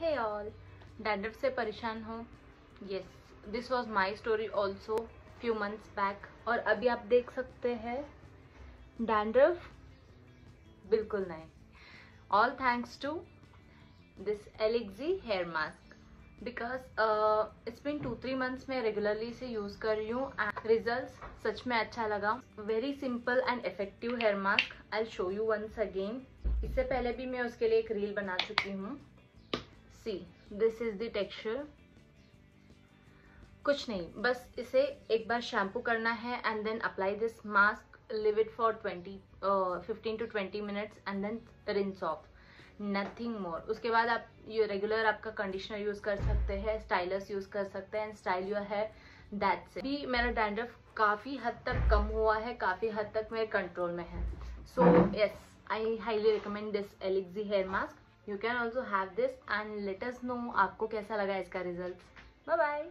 हे all dandruff से परेशान हो। Yes this was my story also few months back और अभी आप देख सकते हैं, डैंड्रफ बिल्कुल नहीं all thanks to this Elixie hair mask because it's been two three months में रेगुलरली से यूज़ कर रही हूँ रिज़ल्ट सच में अच्छा लगा। Very simple and effective hair mask I show you once again इससे पहले भी मैं उसके लिए एक रील बना चुकी हूँ। See this is the texture कुछ नहीं, बस इसे एक बार शैम्पू करना है and then apply this mask leave it for twenty fifteen to twenty minutes and then rinse off nothing more उसके बाद आप, ये रेगुलर आपका कंडीशनर यूज़ कर सकते हैं स्टाइलस यूज़ कर सकते हैं and style your hair that's भी मेरा डैंड्रफ काफ़ी हद तक कम हुआ है, काफ़ी हद तक मेरे कंट्रोल में है. So yes I highly recommend this Elixie hair mask you can also have this and let us know आपको कैसा लगा इसका रिज़ल्ट बाय बाय